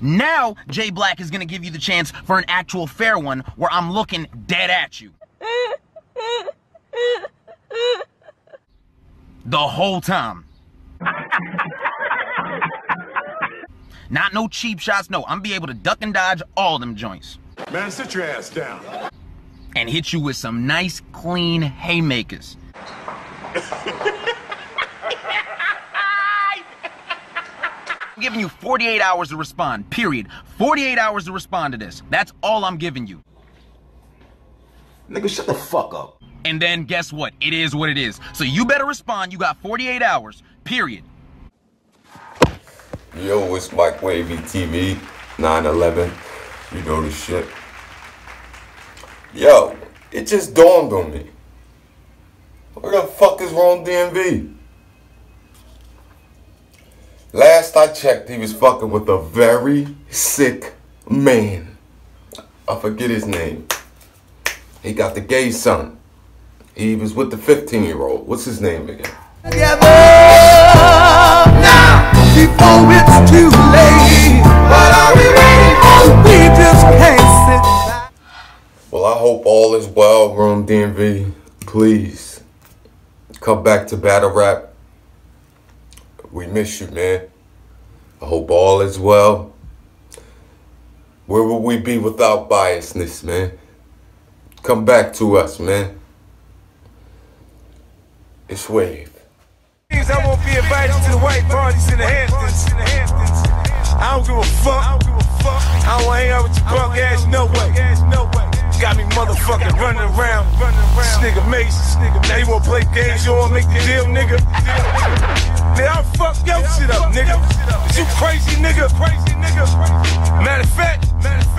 Now, Jay Black is gonna give you the chance for an actual fair one where I'm looking dead at you. The whole time. Not no cheap shots, no. I'm be able to duck and dodge all them joints. Man, sit your ass down. And hit you with some nice, clean haymakers. I'm giving you 48 hours to respond, period. 48 hours to respond to this. That's all I'm giving you. Nigga, shut the fuck up. And then guess what? It is what it is. So you better respond. You got 48 hours, period. Yo, it's Mike Wavey TV, 911. You know the shit. Yo, it just dawned on me. What the fuck is Rome DMV? Last I checked, he was fucking with a very sick man. I forget his name. He got the gay son. He was with the 15 year old. What's his name again? Together now before it's too late. What are we waiting for? We just can't sit back. Well, I hope all is well, Rome DMV. Please come back to battle rap. We miss you, man. I hope all is well. Where would we be without biasness, man? Come back to us, man. It's Wave. I won't be invited to the white parties in the Hamptons. I don't give a fuck. I don't want to hang out with your punk ass, no way. Got me motherfucking running around. This nigga Mace. Now you wanna play games, you wanna make the deal, nigga? Nigga, I'll fuck your shit up, nigga. You crazy, nigga? Crazy, nigga. Matter of fact, you know what?